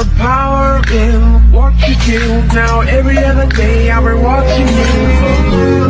the power in what you do. Now every other day I've been watching you.